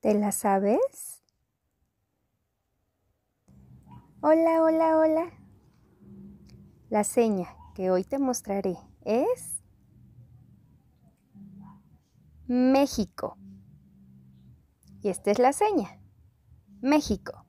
¿Te la sabes? Hola, hola, hola. La seña que hoy te mostraré es México. Y esta es la seña. México.